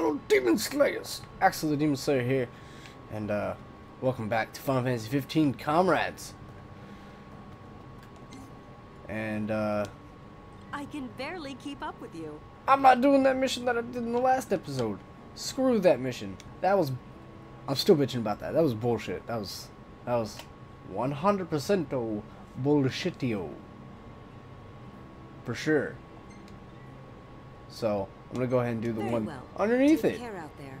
fellow Demon Slayers. Axle the Demon Slayer here, and uh, welcome back to Final Fantasy 15 Comrades. And uh, I can barely keep up with you. I'm not doing that mission that I did in the last episode. Screw that mission. That was, I'm still bitching about that. That was bullshit. That was, that was 100% oh bullshitio. For sure. So I'm gonna go ahead and do the Very one well. underneath Take it care out there.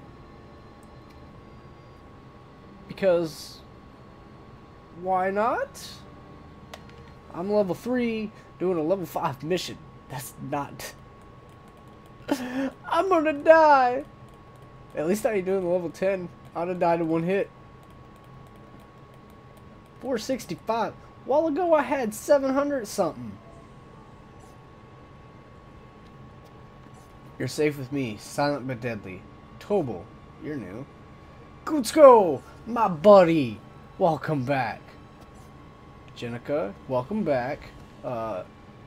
because why not? I'm level three doing a level five mission. That's not. I'm gonna die. At least I ain't doing the level ten. I'd have died in one hit. 465. While ago I had 700 something. You're safe with me, silent but deadly. Tobal, you're new. Kutsko, my buddy, welcome back. Jenica, welcome back. Uh,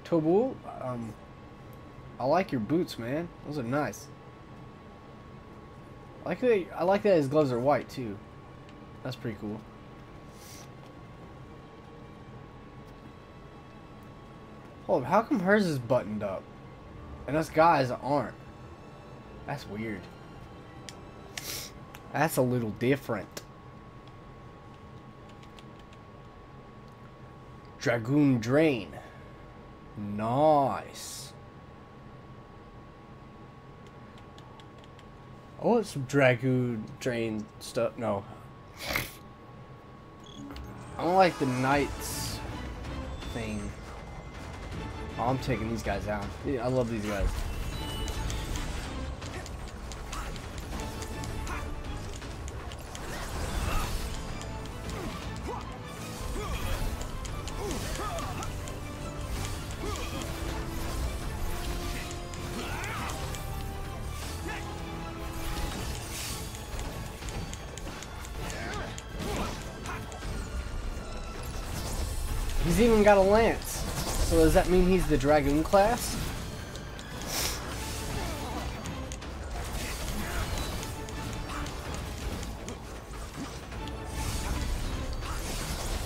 Tobal, um, I like your boots, man. Those are nice. I like that. I like that his gloves are white too. That's pretty cool. Hold, on, how come hers is buttoned up, and us guys aren't? That's weird. That's a little different. Dragoon Drain. Nice. I want some Dragoon Drain stuff. No. I don't like the Knights thing. Oh, I'm taking these guys out. Yeah, I love these guys. Even got a lance. So does that mean he's the dragoon class?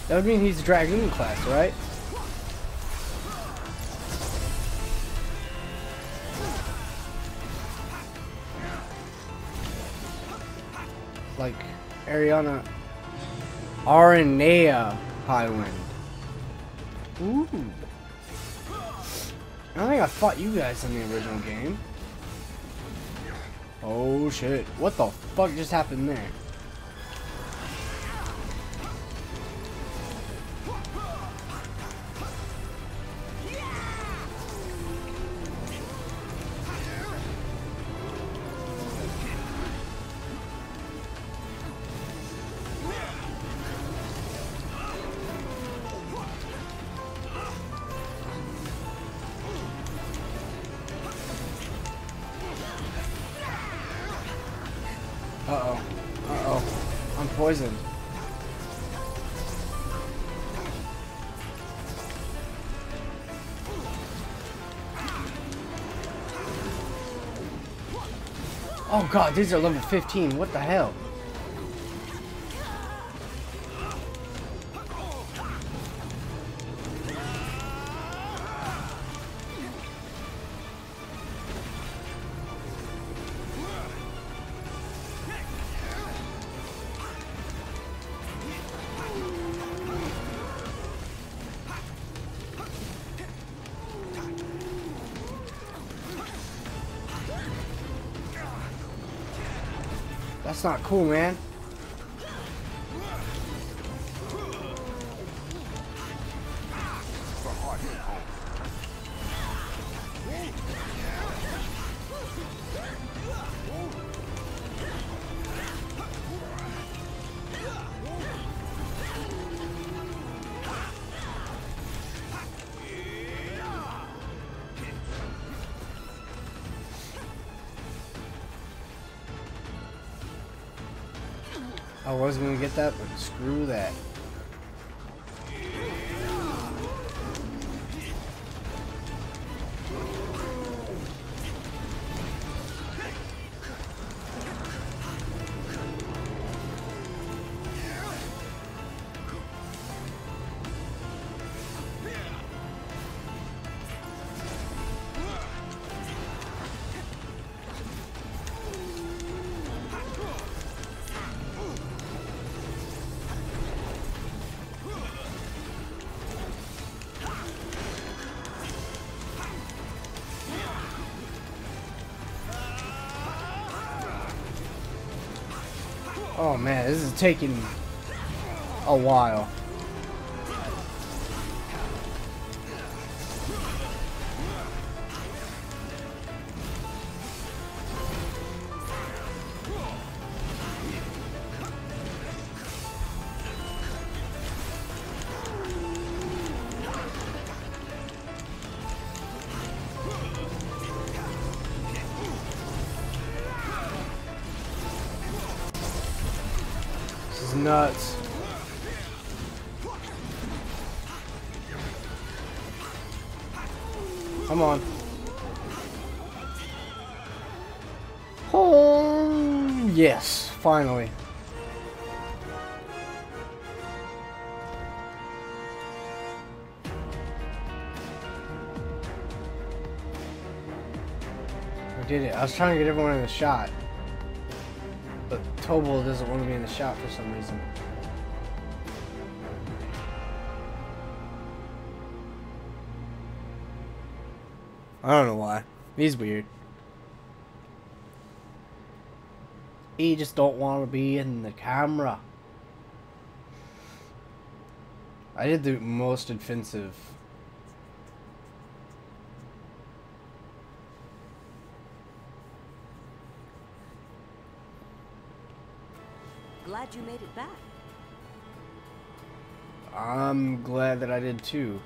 That would mean he's the dragoon class, right? Like Ariana Aranea Highwind. Ooh. I think I fought you guys in the original game. Oh shit. What the fuck just happened there? Uh-oh. Uh-oh. I'm poisoned. Oh god, these are level 15. What the hell? That's not cool, man. I was gonna get that, but screw that. Oh man, this is taking a while. Finally. I did it. I was trying to get everyone in the shot. But Tobal doesn't want to be in the shot for some reason. I don't know why. He's weird. He just don't want to be in the camera. I did the most offensive. Glad you made it back. I'm glad that I did too.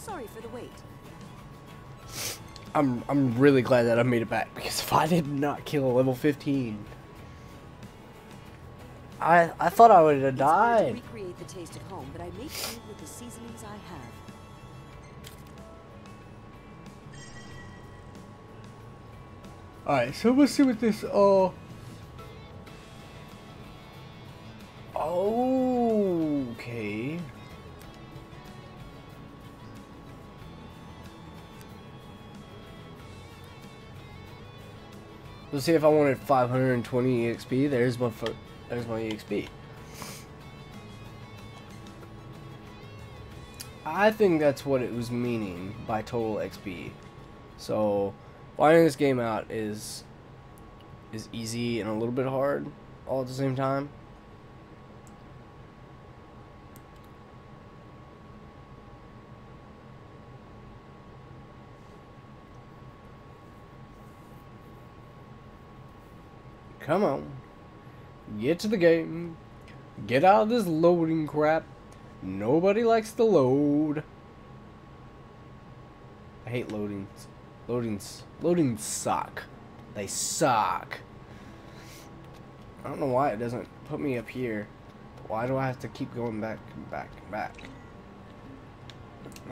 Sorry for the wait. I'm I'm really glad that I made it back because if I did not kill a level 15, I I thought I would have hard to died. recreate the taste at home, but I make do with the seasonings I have. All right, so we'll see what this. Uh. Let's see if I wanted 520 EXP. There's my there's my EXP. I think that's what it was meaning by total XP. So, finding this game out is is easy and a little bit hard all at the same time. Come on. Get to the game. Get out of this loading crap. Nobody likes to load. I hate loadings. Loadings. Loadings suck. They suck. I don't know why it doesn't put me up here. Why do I have to keep going back and back and back?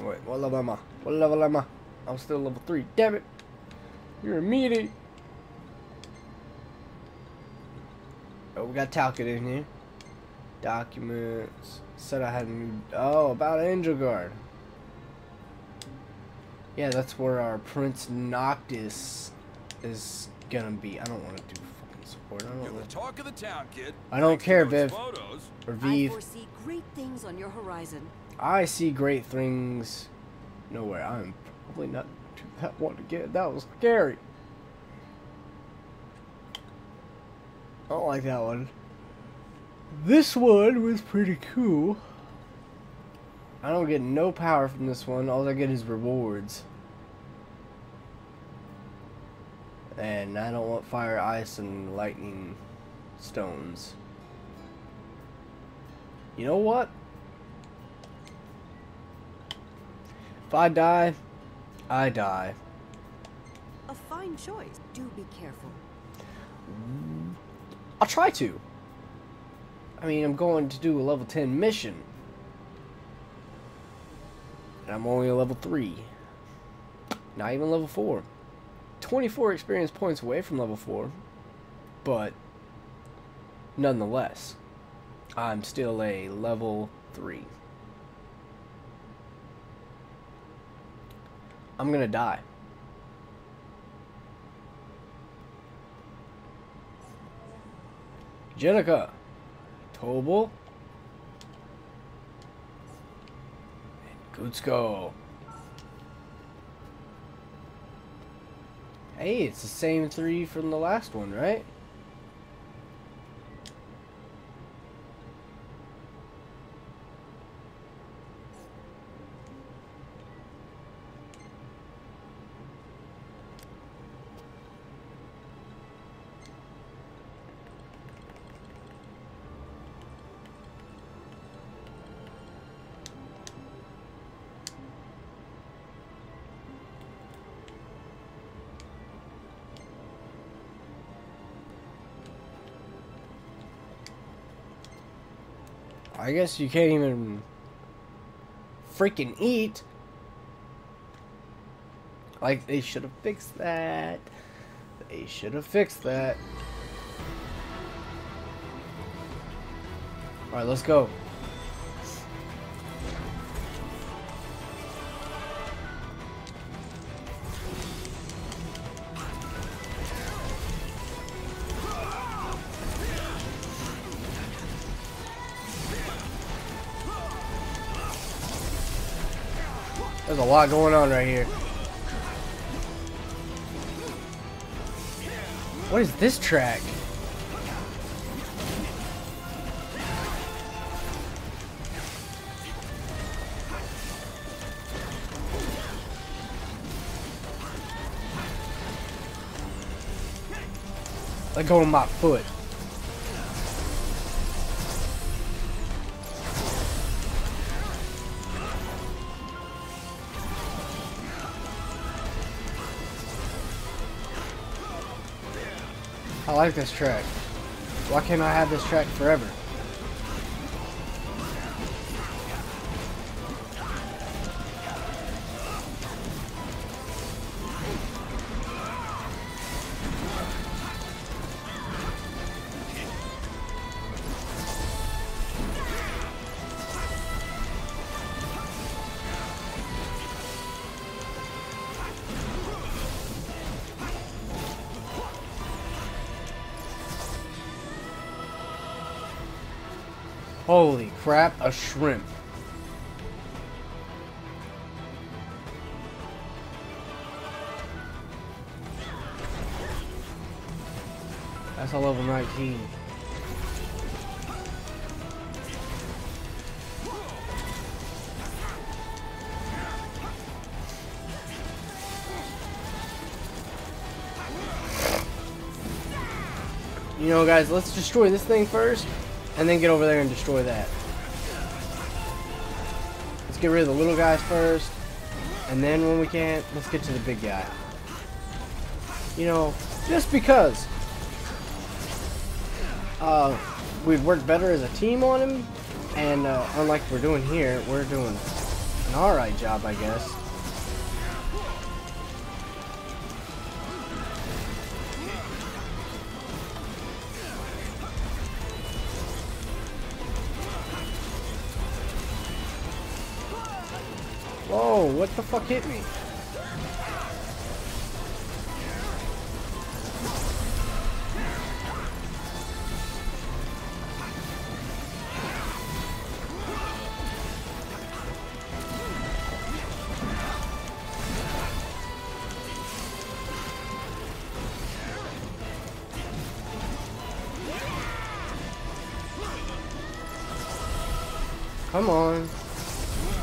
Wait, what level am I? What level am I? I'm still level 3. Damn it! You're a meaty! Oh, we got Talcott in here. Documents. Said I had a new. Oh, about Angelgard. Yeah, that's where our Prince Noctis is gonna be. I don't want to do fucking support. I You're don't. the want talk of the town, kid. I don't Thanks care, Vyv. Photos. or I foresee great things on your horizon. I see great things nowhere. I'm probably not to that one again. That was scary. I don't like that one. This one was pretty cool. I don't get no power from this one. All I get is rewards. And I don't want fire, ice, and lightning stones. You know what? If I die, I die. A fine choice. Do be careful. I'll try to. I mean, I'm going to do a level 10 mission. And I'm only a level 3. Not even level 4. 24 experience points away from level 4. But, nonetheless, I'm still a level 3. I'm gonna die. Jenica, Tobel, and Gutsko. Hey, it's the same three from the last one, right? I guess you can't even freaking eat. Like, they should have fixed that. They should have fixed that. Alright, let's go. Lot going on right here. What is this track? Let go of my foot. Like this track. Why can't I have this track forever? Holy crap, a shrimp. That's a level 19. You know, guys, let's destroy this thing first, and then get over there and destroy that. Let's get rid of the little guys first, and then when we can't, let's get to the big guy. You know, just because uh, we'd work better as a team on him, and uh, unlike we're doing here, we're doing an alright job, I guess. What the fuck hit me? Come on.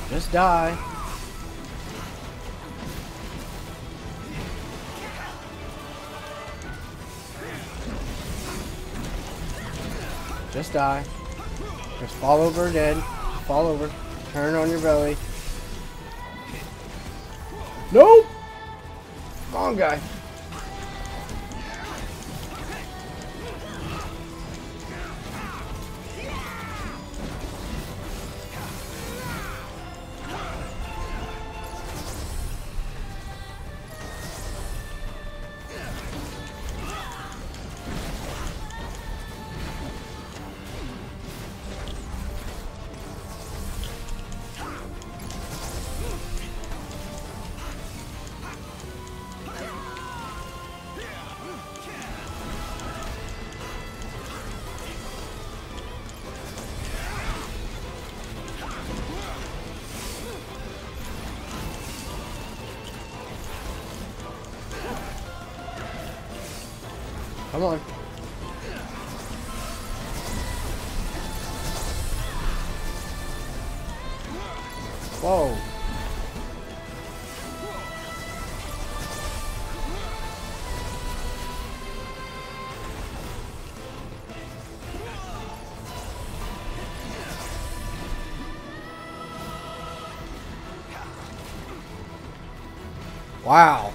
Just die. Just die. Just fall over dead. Fall over. Turn on your belly. Nope! On, guy. Whoa. Wow.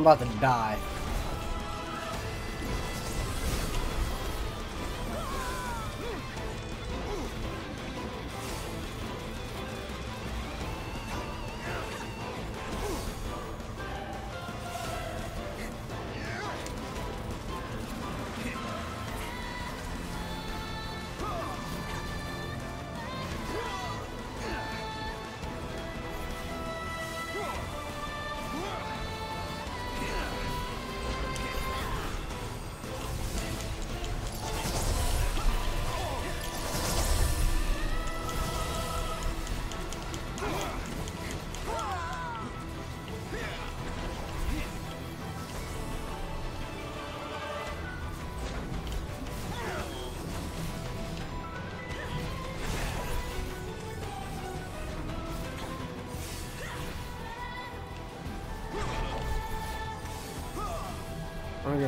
I'm about to die.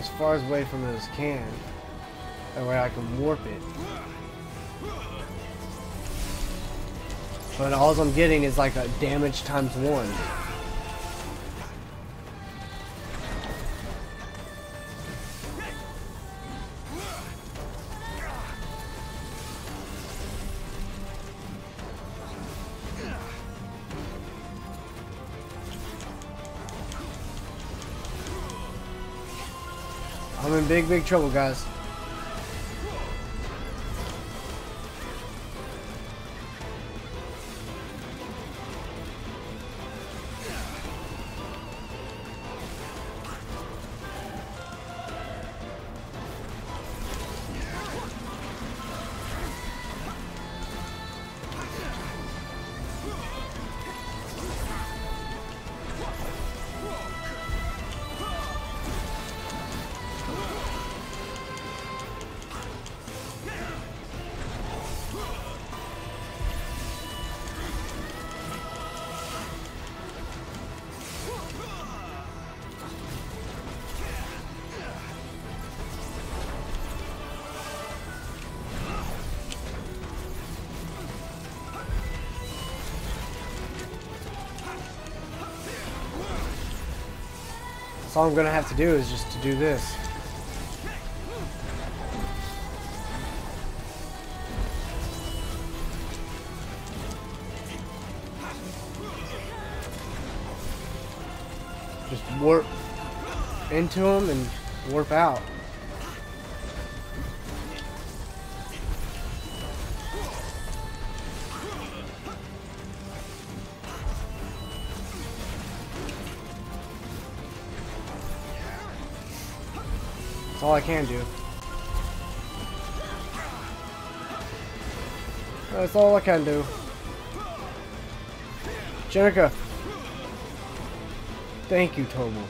As far away from it as can. That way I can warp it. But all I'm getting is like a damage times one. Big, big trouble, guys. All I'm gonna have to do is just to do this. Just warp into him and warp out. All I can do. That's all I can do. Jenica. Thank you, Tomo.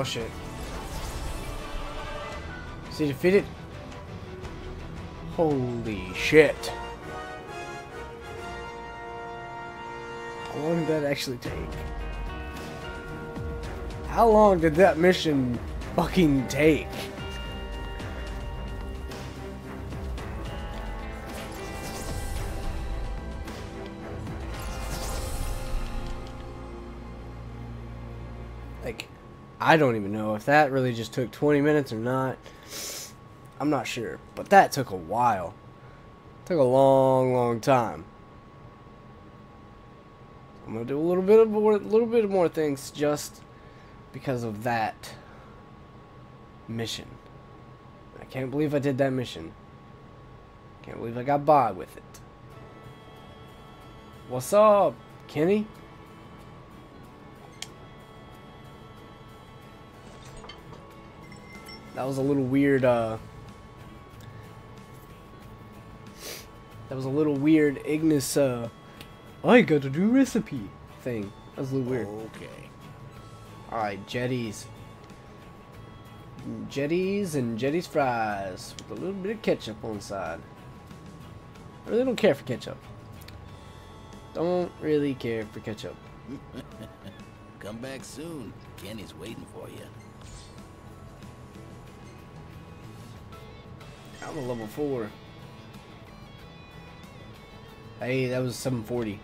Oh shit. Is he defeated? Holy shit. How long did that actually take? How long did that mission fucking take? I don't even know if that really just took 20 minutes or not. I'm not sure, but that took a while. Took a long, long time. I'm gonna do a little bit of more, little bit more things just because of that mission. I can't believe I did that mission. Can't believe I got by with it. What's up, Kenny? That was a little weird, uh... That was a little weird Ignis, uh... I got a new recipe thing. That was a little weird. Okay. Alright, jetties. Jetties and jetties fries with a little bit of ketchup on the side. I really don't care for ketchup. Don't really care for ketchup. Come back soon. Kenny's waiting for you. I'm a level 4. Hey, that was 740.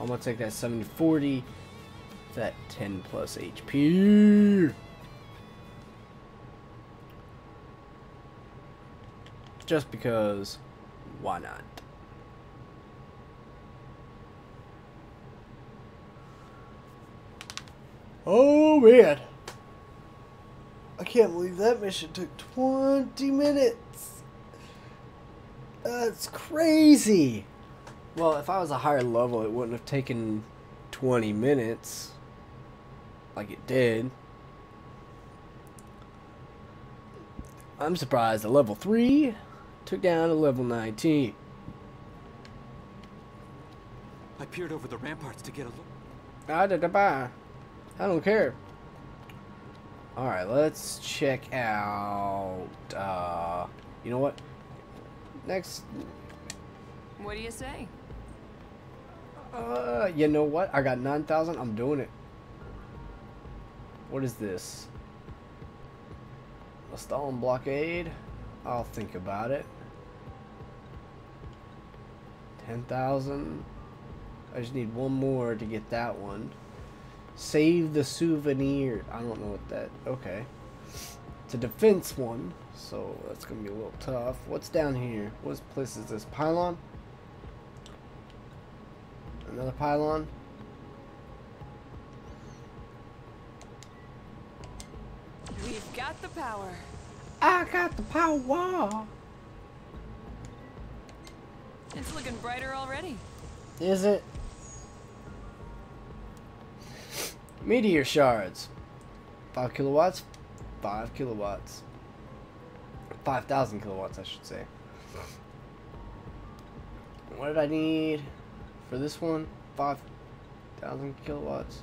I'm gonna take that 740. That 10 plus HP. Just because, why not? Oh man. I can't believe that mission took 20 minutes. That's crazy. Well, if I was a higher level, it wouldn't have taken 20 minutes like it did. I'm surprised a level 3 took down a level 19. I peered over the ramparts to get a look. I did buy. I don't care. Alright, let's check out, uh, you know what? Next, What do you say? uh, you know what? I got 9,000. I'm doing it. What is this? A Stalin blockade? I'll think about it. 10,000. I just need one more to get that one. Save the souvenir. I don't know what that. Okay. It's a defense one, so that's gonna be a little tough. What's down here? What place is this? Pylon? Another pylon? We've got the power. I got the power. It's looking brighter already. Is it? Meteor shards. 5 kilowatts? 5 kilowatts. 5,000 kilowatts, I should say. What did I need for this one? 5,000 kilowatts.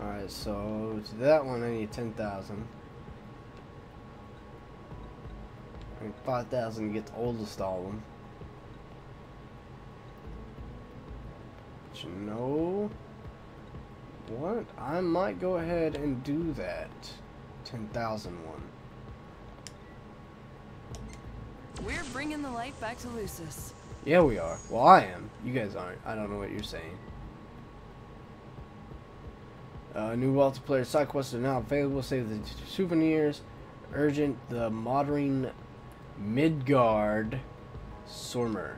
Alright, so to that one I need 10,000. Need 5,000 gets oldest all of them. But you know what? I might go ahead and do that. 10,000 one. We're bringing the light back to Lucis. Yeah, we are. Well, I am. You guys aren't. I don't know what you're saying. Uh, new multiplayer side quests are now available. Save the souvenirs. Urgent. The modern Midgard Sormer.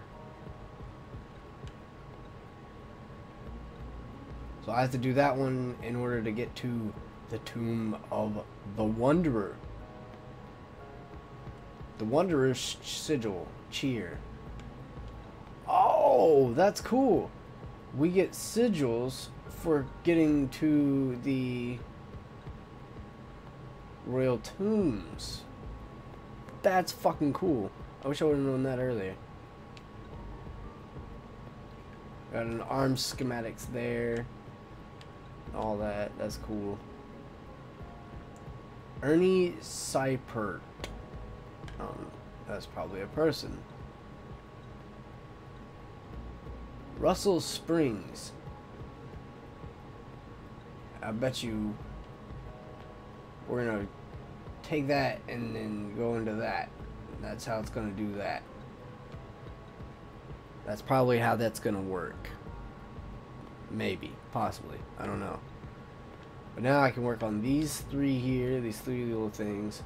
So I have to do that one in order to get to the Tomb of the Wanderer. The Wanderer's Sigil. Cheer. Oh, that's cool. We get sigils for getting to the royal tombs. That's fucking cool. I wish I would have known that earlier. Got an arm schematics there. All that. That's cool. Ernie Seipert. Um, that's probably a person. Russell Springs. I bet you we're gonna take that and then go into that. That's how it's gonna do that. That's probably how that's gonna work. Maybe, possibly, I don't know. But now I can work on these three here, these three little things.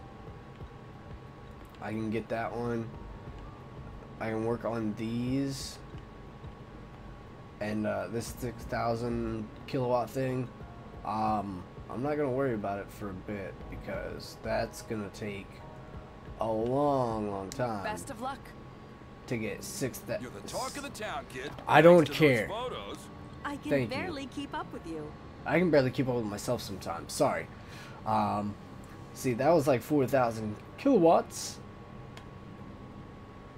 I can get that one. I can work on these. And uh, this 6,000 kilowatt thing. Um, I'm not going to worry about it for a bit because that's going to take a long, long time Best of luck. to get six that You're the talk of the town, kid. I don't Thanks to those care. Photos. I can Thank you. barely keep up with you. I can barely keep up with myself sometimes. Sorry. Um, see, that was like 4,000 kilowatts.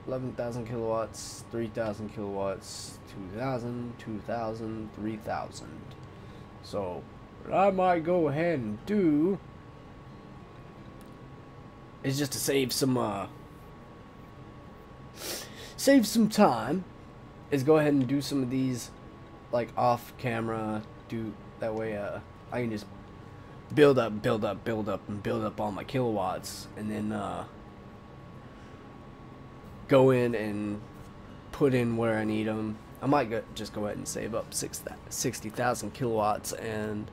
11,000 kilowatts, 3,000 kilowatts, 2,000, 2,000, 3,000. So, what I might go ahead and do is just to save some, uh, save some time, is go ahead and do some of these, like, off camera, do, that way, uh, I can just build up, build up, build up, and build up all my kilowatts, and then, uh, go in and put in where I need them. I might go, just go ahead and save up six 60,000 kilowatts, and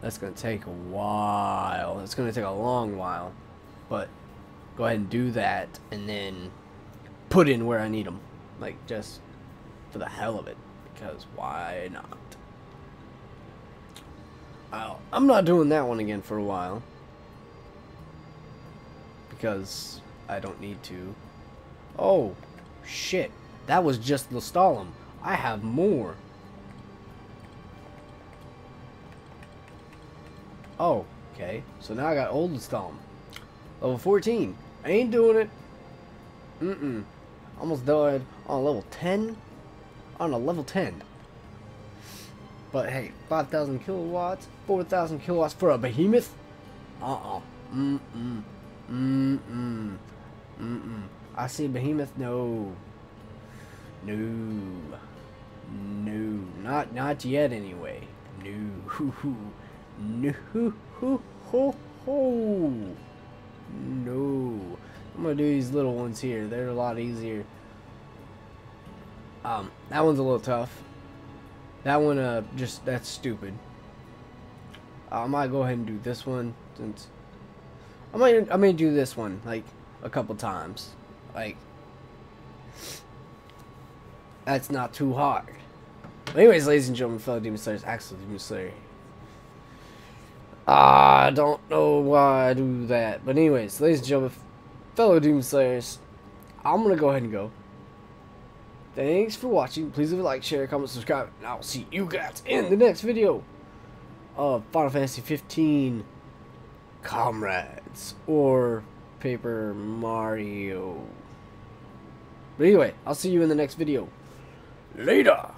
that's going to take a while. It's going to take a long while, but go ahead and do that, and then put in where I need them, like just for the hell of it, because why not? I'll, I'm not doing that one again for a while, because I don't need to. Oh, shit. That was just the Stalin. I have more. Oh, okay. So now I got old Stalin. Level 14. I ain't doing it. Mm-mm. Almost died on level 10. On a level 10. But hey, 5,000 kilowatts, 4,000 kilowatts for a behemoth? Uh-uh. Mm-mm. Mm-mm. Mm-mm. I see behemoth. No. No. No. Not not yet anyway. No. No. No. I'm gonna do these little ones here. They're a lot easier. Um, that one's a little tough. That one, uh, just that's stupid. I might go ahead and do this one since I might I may do this one like a couple times. Like, that's not too hard. But anyways, ladies and gentlemen, fellow Demon Slayers, Axle Demon Slayer. I don't know why I do that. But anyways, ladies and gentlemen, fellow Demon Slayers, I'm going to go ahead and go. Thanks for watching. Please leave a like, share, comment, subscribe, and I'll see you guys in the next video of Final Fantasy 15 Comrades or Paper Mario. But anyway, I'll see you in the next video. Later!